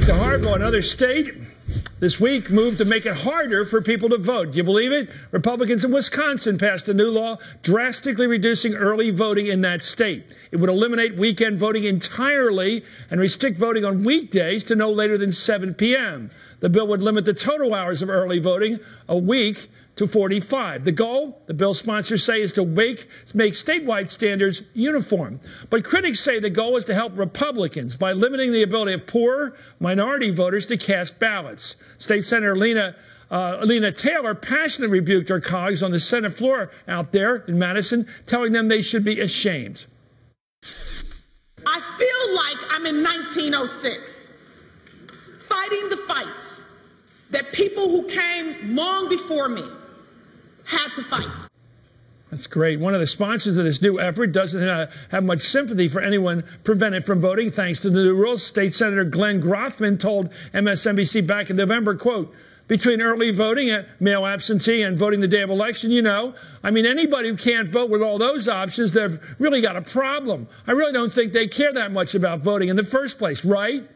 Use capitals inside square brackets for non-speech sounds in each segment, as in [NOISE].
back to hardball. Another state this week moved to make it harder for people to vote. Do you believe it? Republicans in Wisconsin passed a new law drastically reducing early voting in that state. It would eliminate weekend voting entirely and restrict voting on weekdays to no later than 7 p.m. The bill would limit the total hours of early voting a week to 45. The goal, the bill sponsors say, is to make, make statewide standards uniform. But critics say the goal is to help Republicans by limiting the ability of poor minority voters to cast ballots. State Senator Lena uh, Lena Taylor passionately rebuked her colleagues on the Senate floor out there in Madison, telling them they should be ashamed. I feel like I'm in 1906, fighting the fights that people who came long before me had to fight. That's great. One of the sponsors of this new effort doesn't uh, have much sympathy for anyone prevented from voting thanks to the new rules. State Senator Glenn Grothman told MSNBC back in November, quote, between early voting, mail absentee, and voting the day of election, you know, I mean, anybody who can't vote with all those options, they've really got a problem. I really don't think they care that much about voting in the first place, right?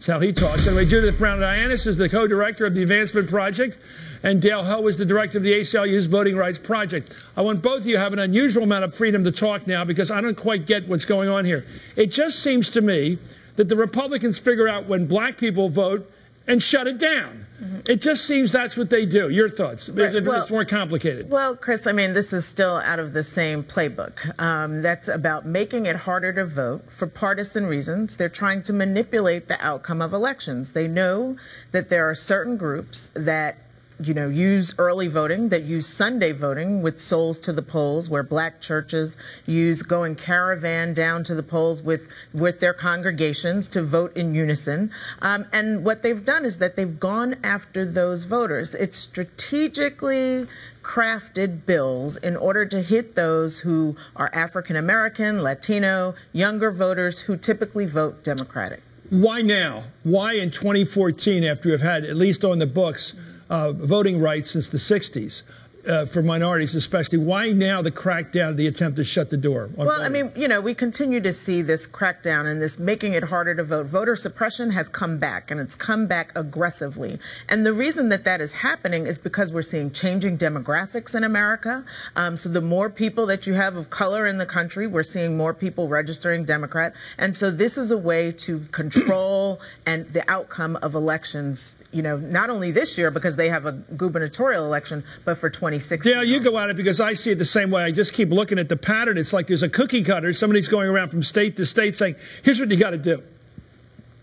That's how he talks. Anyway, Judith Browne Dianis is the co-director of the Advancement Project, and Dale Ho is the director of the ACLU's Voting Rights Project. I want both of you to have an unusual amount of freedom to talk now because I don't quite get what's going on here. It just seems to me that the Republicans figure out when black people vote and shut it down. Mm-hmm. It just seems that's what they do. Your thoughts? Right. If well, it's more complicated. Well, Chris, I mean, this is still out of the same playbook. Um, that's about making it harder to vote for partisan reasons. They're trying to manipulate the outcome of elections. They know that there are certain groups that you know, use early voting, that use Sunday voting with souls to the polls, where black churches use going caravan down to the polls with, with their congregations to vote in unison. Um, and what they've done is that they've gone after those voters. It's strategically crafted bills in order to hit those who are African American, Latino, younger voters who typically vote Democratic. Why now? Why in 2014, after you've had, at least on the books, uh, voting rights since the 60s uh, for minorities, especially. Why now the crackdown, the attempt to shut the door? well, voting? I mean, you know, we continue to see this crackdown and this making it harder to vote. Voter suppression has come back, and it's come back aggressively. And the reason that that is happening is because we're seeing changing demographics in America. Um, so the more people that you have of color in the country, we're seeing more people registering Democrat. And so this is a way to control [COUGHS] and the outcome of elections. You know, not only this year because they have a gubernatorial election, but for 20. 2016. Yeah, you go at it because I see it the same way. I just keep looking at the pattern. It's like there's a cookie cutter. Somebody's going around from state to state saying, here's what you got to do.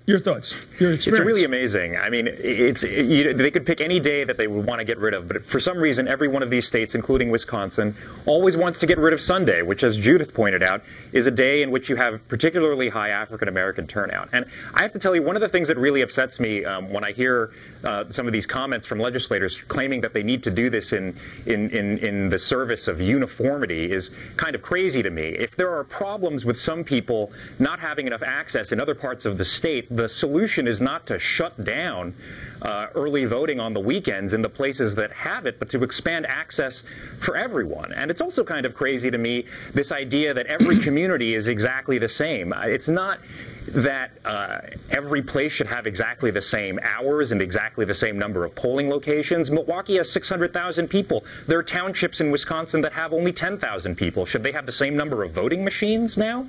Your thoughts, your experience. It's really amazing. I mean, it's you, they could pick any day that they would want to get rid of, but for some reason, every one of these states, including Wisconsin, always wants to get rid of Sunday, which, as Judith pointed out, is a day in which you have particularly high African American turnout. And I have to tell you, one of the things that really upsets me um, when I hear uh, some of these comments from legislators claiming that they need to do this in, in, in, in the service of uniformity is kind of crazy to me. If there are problems with some people not having enough access in other parts of the state, the solution is not to shut down uh, early voting on the weekends in the places that have it, but to expand access for everyone. And it's also kind of crazy to me this idea that every [COUGHS] community is exactly the same. Uh, it's not that uh, every place should have exactly the same hours and exactly the same number of polling locations. Milwaukee has 600,000 people. There are townships in Wisconsin that have only 10,000 people. Should they have the same number of voting machines now?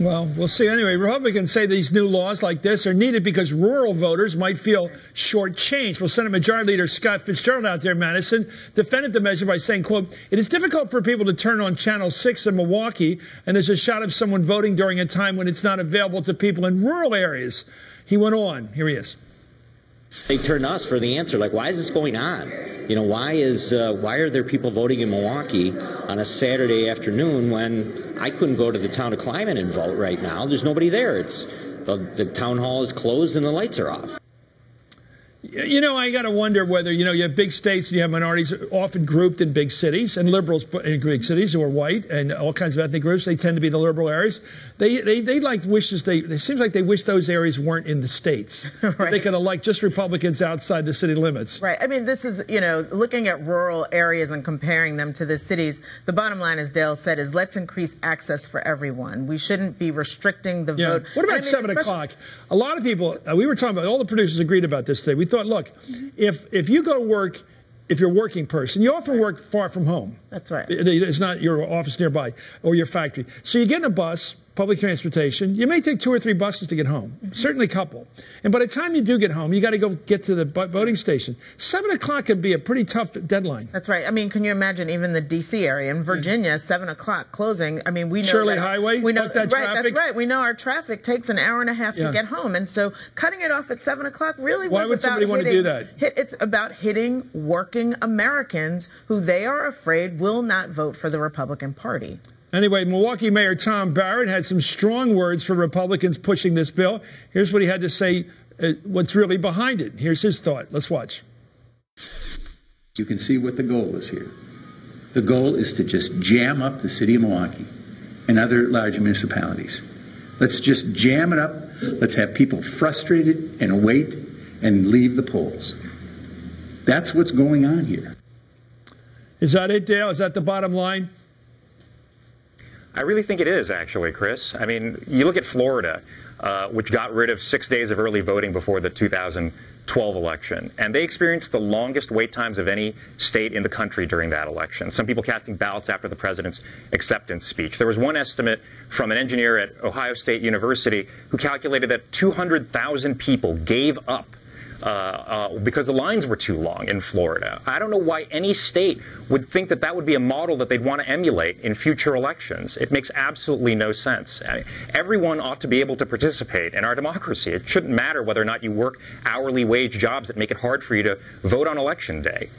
Well, we'll see. Anyway, Republicans say these new laws like this are needed because rural voters might feel shortchanged. Well, Senate Majority Leader Scott Fitzgerald out there Madison defended the measure by saying, quote, it is difficult for people to turn on Channel 6 in Milwaukee and there's a shot of someone voting during a time when it's not available to people in rural areas. He went on. Here he is. They turn to us for the answer. Like, why is this going on? You know, why is uh, why are there people voting in Milwaukee on a Saturday afternoon when I couldn't go to the town of Clyman and vote right now? There's nobody there. It's the, the town hall is closed and the lights are off. You know, I got to wonder whether, you know, you have big states and you have minorities often grouped in big cities and liberals in big cities who are white and all kinds of ethnic groups. They tend to be the liberal areas. They, they, they like wishes, they, it seems like they wish those areas weren't in the states. [LAUGHS] right. They could elect just Republicans outside the city limits. Right. I mean, this is, you know, looking at rural areas and comparing them to the cities, the bottom line, as Dale said, is let's increase access for everyone. We shouldn't be restricting the yeah. vote. What about I mean, 7 o'clock? A lot of people, uh, we were talking about, all the producers agreed about this thing. We thought, look, if if you go to work, if you're a working person, you often work far from home. That's right. It's not your office nearby or your factory. So you get in a bus, public transportation. You may take two or three buses to get home, mm-hmm. certainly a couple. And by the time you do get home, you got to go get to the voting station. Seven o'clock could be a pretty tough deadline. That's right. I mean, can you imagine even the D.C. area in Virginia, mm-hmm. seven o'clock closing? I mean, we know Shirley that, Highway. We know that right. Traffic. That's right. We know our traffic takes an hour and a half yeah. to get home, and so cutting it off at seven o'clock really Why was would somebody hitting, want to do that? Hit, it's about hitting working Americans who they are afraid will not vote for the Republican Party. Anyway, Milwaukee Mayor Tom Barrett had some strong words for Republicans pushing this bill. Here's what he had to say, uh, what's really behind it. Here's his thought. Let's watch. You can see what the goal is here. The goal is to just jam up the city of Milwaukee and other large municipalities. Let's just jam it up. Let's have people frustrated and wait and leave the polls. That's what's going on here. Is that it, Dale? Is that the bottom line? I really think it is, actually, Chris. I mean, you look at Florida, uh, which got rid of six days of early voting before the 2012 election, and they experienced the longest wait times of any state in the country during that election. Some people casting ballots after the president's acceptance speech. There was one estimate from an engineer at Ohio State University who calculated that 200,000 people gave up uh, uh, because the lines were too long in Florida. I don't know why any state would think that that would be a model that they'd want to emulate in future elections. It makes absolutely no sense. Mean, everyone ought to be able to participate in our democracy. It shouldn't matter whether or not you work hourly wage jobs that make it hard for you to vote on election day.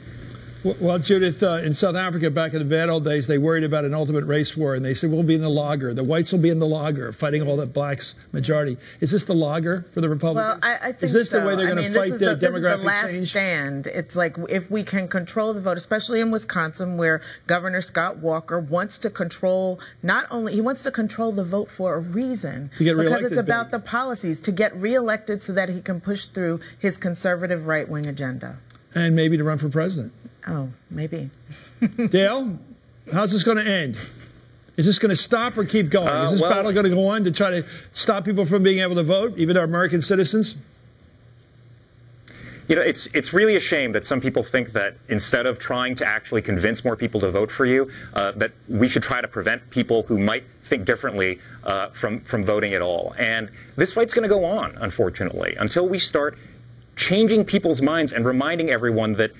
Well, Judith, uh, in South Africa back in the bad old days, they worried about an ultimate race war, and they said we'll be in the laager. The whites will be in the laager, fighting all the blacks majority. Is this the laager for the Republicans? Well, I, I think is this so. the way they're going to fight the, the demographic this is the last change? stand. It's like if we can control the vote, especially in Wisconsin, where Governor Scott Walker wants to control not only he wants to control the vote for a reason to get because it's about the policies to get reelected so that he can push through his conservative right wing agenda and maybe to run for president. Oh, maybe. [LAUGHS] Dale, how's this going to end? Is this going to stop or keep going? Uh, Is this well, battle going to go on to try to stop people from being able to vote, even our American citizens? You know, it's it's really a shame that some people think that instead of trying to actually convince more people to vote for you, uh, that we should try to prevent people who might think differently uh, from from voting at all. And this fight's going to go on, unfortunately, until we start changing people's minds and reminding everyone that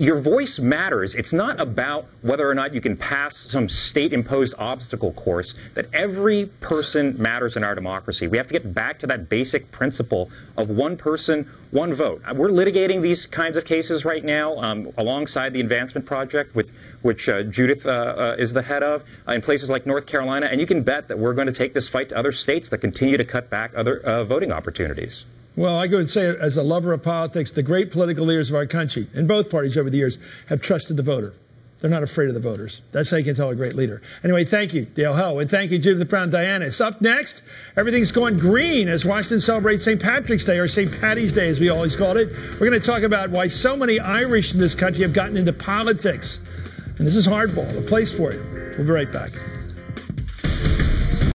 your voice matters. It's not about whether or not you can pass some state imposed obstacle course, that every person matters in our democracy. We have to get back to that basic principle of one person, one vote. We're litigating these kinds of cases right now um, alongside the Advancement Project, with, which uh, Judith uh, uh, is the head of, uh, in places like North Carolina. And you can bet that we're going to take this fight to other states that continue to cut back other uh, voting opportunities. Well, I could say, as a lover of politics, the great political leaders of our country, in both parties over the years, have trusted the voter. They're not afraid of the voters. That's how you can tell a great leader. Anyway, thank you, Dale Ho, and thank you, Judith Browne Dianis. Up next, everything's going green as Washington celebrates St. Patrick's Day, or St. Patty's Day, as we always called it. We're going to talk about why so many Irish in this country have gotten into politics. And this is Hardball, a place for it. We'll be right back.